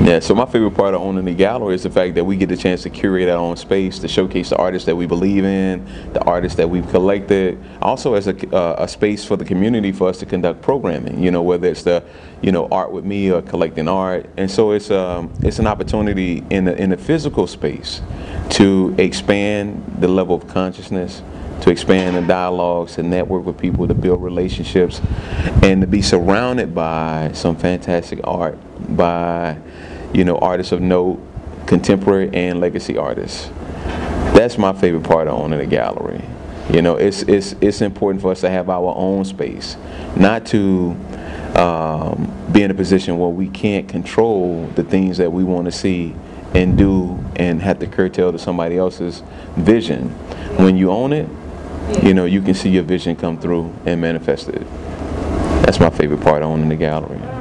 Yeah, so my favorite part of owning the gallery is the fact that we get the chance to curate our own space, to showcase the artists that we believe in, the artists that we've collected, also as a, uh, a space for the community for us to conduct programming, you know, whether it's the, you know, art with me or collecting art. And so it's, um, it's an opportunity in the, in the physical space to expand the level of consciousness, to expand the dialogues, to network with people, to build relationships, and to be surrounded by some fantastic art by, you know, artists of note, contemporary and legacy artists. That's my favorite part of owning a gallery. You know, it's, it's, it's important for us to have our own space, not to um, be in a position where we can't control the things that we want to see and do and have to curtail to somebody else's vision. When you own it, you know, you can see your vision come through and manifest it. That's my favorite part owning the gallery.